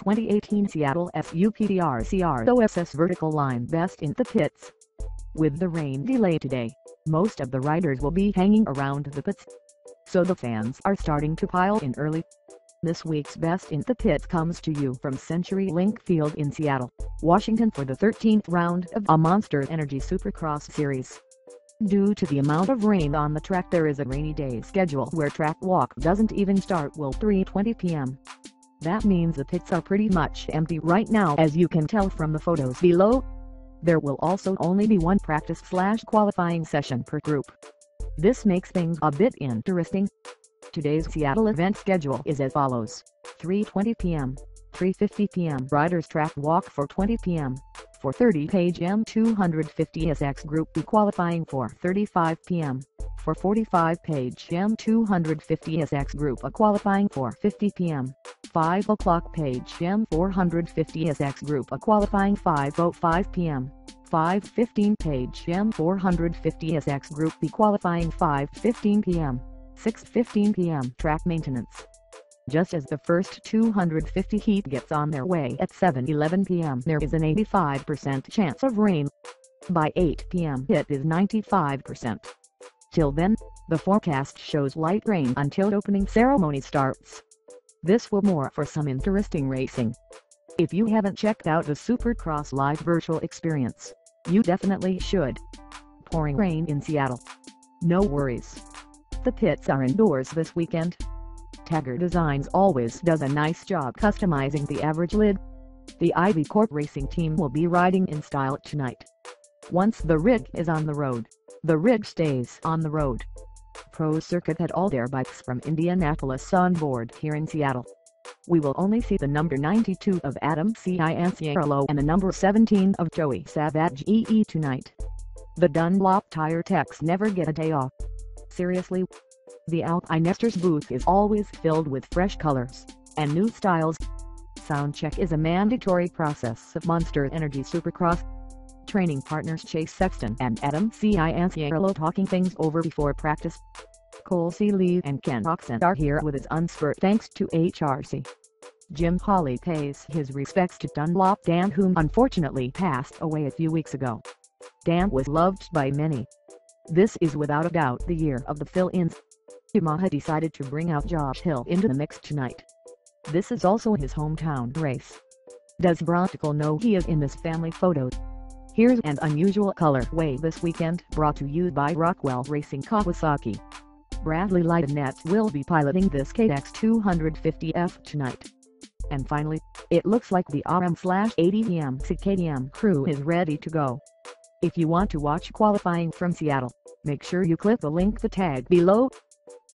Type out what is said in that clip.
2018 Seattle SUPDRCR OSS Vertical Line Best in the Pits. With the rain delay today, most of the riders will be hanging around the pits. So the fans are starting to pile in early. This week's Best in the Pits comes to you from CenturyLink Field in Seattle, Washington for the 13th round of a Monster Energy Supercross Series. Due to the amount of rain on the track there is a rainy day schedule where track walk doesn't even start till 3.20 p.m. That means the pits are pretty much empty right now as you can tell from the photos below. There will also only be one practice slash qualifying session per group. This makes things a bit interesting. Today's Seattle event schedule is as follows. 3.20 p.m. 3.50 p.m. Riders track walk for 20 p.m for 30 page M250SX Group B qualifying for 35 p.m. For 45 page M250SX Group A qualifying for 50 p.m. 5 o'clock page M450SX Group A qualifying 5.05 p.m. 5.15 page M450SX Group B qualifying 5.15 p.m. 6.15 p.m. Track maintenance just as the first 250 heat gets on their way at 7.11 p.m. there is an 85% chance of rain. By 8 p.m. it is 95%. Till then, the forecast shows light rain until opening ceremony starts. This will more for some interesting racing. If you haven't checked out the Supercross Live virtual experience, you definitely should. Pouring rain in Seattle. No worries. The pits are indoors this weekend. Tagger Designs always does a nice job customizing the average lid. The Ivy Corp racing team will be riding in style tonight. Once the rig is on the road, the rig stays on the road. Pro Circuit had all their bikes from Indianapolis on board here in Seattle. We will only see the number 92 of Adam Cianciarulo and the number 17 of Joey Savatgy tonight. The Dunlop tire techs never get a day off. Seriously, the Alpine booth is always filled with fresh colors and new styles. Soundcheck is a mandatory process of Monster Energy Supercross. Training partners Chase Sexton and Adam Cianciarulo talking things over before practice. Cole Seely and Ken Roczen are here with his unspurt thanks to HRC. Jim Hawley pays his respects to Dunlop Dan whom unfortunately passed away a few weeks ago. Dan was loved by many. This is without a doubt the year of the fill-ins. Yamaha decided to bring out Josh Hill into the mix tonight. This is also his hometown race. Does Brontical know he is in this family photo? Here's an unusual colorway this weekend brought to you by Rockwell Racing Kawasaki. Bradley Leidenetz will be piloting this KX250F tonight. And finally, it looks like the RM-80M KTM crew is ready to go. If you want to watch qualifying from Seattle, make sure you click the link the tag below